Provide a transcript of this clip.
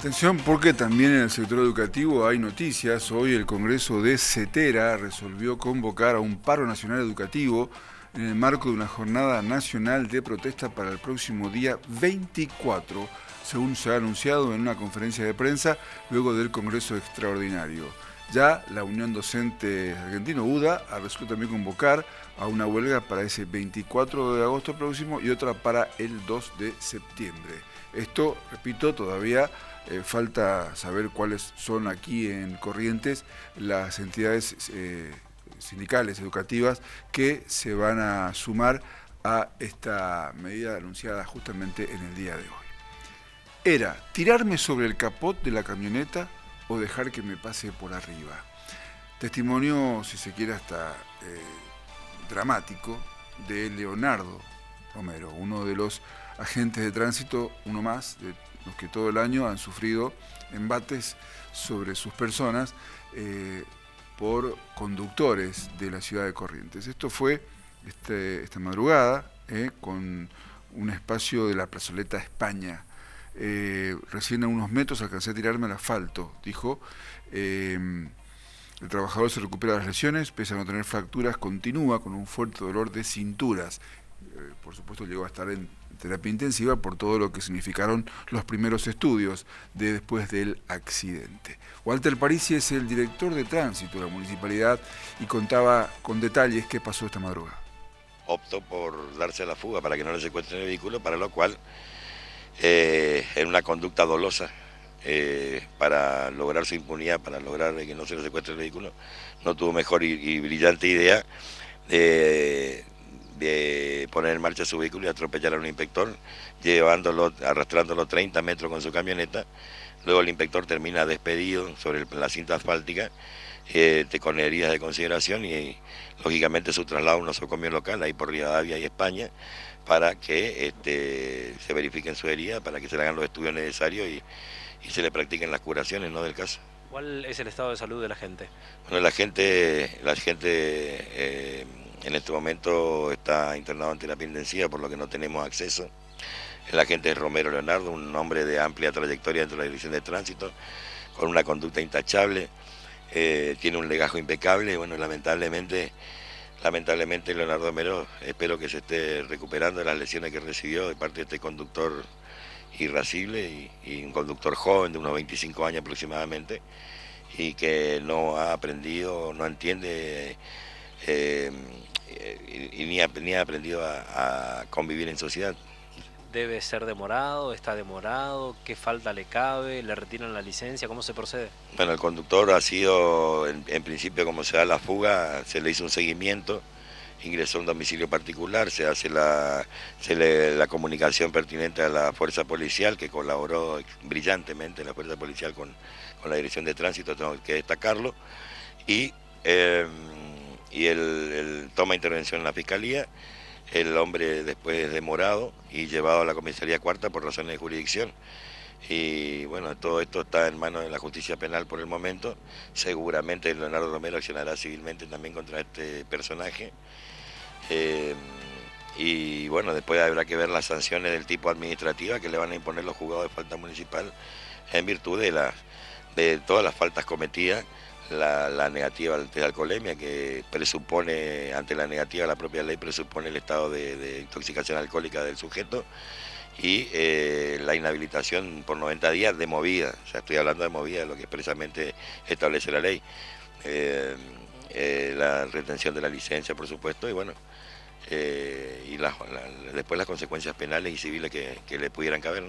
Atención porque también en el sector educativo hay noticias. Hoy el Congreso de CETERA resolvió convocar a un paro nacional educativo en el marco de una jornada nacional de protesta para el próximo día 24, según se ha anunciado en una conferencia de prensa luego del Congreso Extraordinario. Ya la Unión Docente Argentino, UDA, ha resuelto también convocar a una huelga para ese 24 de agosto próximo y otra para el 2 de septiembre. Esto, repito, todavía eh, falta saber cuáles son aquí en Corrientes las entidades eh, sindicales, educativas, que se van a sumar a esta medida anunciada justamente en el día de hoy. Era tirarme sobre el capot de la camioneta o dejar que me pase por arriba. Testimonio, si se quiere, hasta eh, dramático de Leonardo Romero, uno de los agentes de tránsito, uno más, de los que todo el año han sufrido embates sobre sus personas eh, por conductores de la ciudad de Corrientes. Esto fue este, esta madrugada eh, con un espacio de la plazoleta España. Eh, recién a unos metros alcancé a tirarme al asfalto, dijo. el trabajador se recupera las lesiones, pese a no tener fracturas, continúa con un fuerte dolor de cinturas. por supuesto llegó a estar en terapia intensiva por todo lo que significaron los primeros estudios de después del accidente. Walter Parisi es el director de tránsito de la municipalidad y contaba con detalles qué pasó esta madrugada. Optó por darse la fuga para que no le secuestren el vehículo, para lo cual, eh, en una conducta dolosa, eh, para lograr su impunidad, para lograr que no se le secuestre el vehículo, no tuvo mejor y brillante idea de, de poner en marcha su vehículo y atropellar a un inspector, llevándolo, arrastrándolo 30 metros con su camioneta. Luego el inspector termina despedido sobre la cinta asfáltica eh, con heridas de consideración y lógicamente su traslado a un nosocomio local ahí por Rivadavia y España para que este, se verifiquen su herida, para que se le hagan los estudios necesarios y, se le practiquen las curaciones ¿no? del caso. ¿Cuál es el estado de salud de la gente? Bueno, la gente, la gente eh, en este momento está internado en terapia intensiva, por lo que no tenemos acceso. El agente es Romero Leonardo, un hombre de amplia trayectoria dentro de la Dirección de Tránsito, con una conducta intachable, eh, tiene un legajo impecable. Bueno, lamentablemente, lamentablemente Leonardo Romero espero que se esté recuperando de las lesiones que recibió de parte de este conductor irascible y, un conductor joven de unos 25 años aproximadamente y que no ha aprendido, no entiende. Eh, y, ni, ha, ni, ha, aprendido a, convivir en sociedad. ¿Debe ser demorado? ¿Está demorado? ¿Qué falta le cabe? ¿Le retiran la licencia? ¿Cómo se procede? Bueno, el conductor ha sido, en, principio, como se da la fuga, se le hizo un seguimiento, ingresó a un domicilio particular, se hace la, se le, la comunicación pertinente a la fuerza policial, que colaboró brillantemente la fuerza policial con, con la dirección de tránsito, tengo que destacarlo, y... Eh, y él, toma intervención en la fiscalía. El hombre después es demorado y llevado a la comisaría cuarta por razones de jurisdicción. Y bueno, todo esto está en manos de la justicia penal por el momento. Seguramente Leonardo Romero accionará civilmente también contra este personaje. Eh, y bueno, después habrá que ver las sanciones del tipo administrativa que le van a imponer los juzgados de falta municipal en virtud de, las, de todas las faltas cometidas la, negativa de alcoholemia, que presupone, ante la negativa la propia ley, presupone el estado de, intoxicación alcohólica del sujeto y eh, la inhabilitación por 90 días de movida, o sea, estoy hablando de movida, lo que expresamente establece la ley, eh, eh, la retención de la licencia, por supuesto, y bueno, y después las consecuencias penales y civiles que, que le pudieran caber.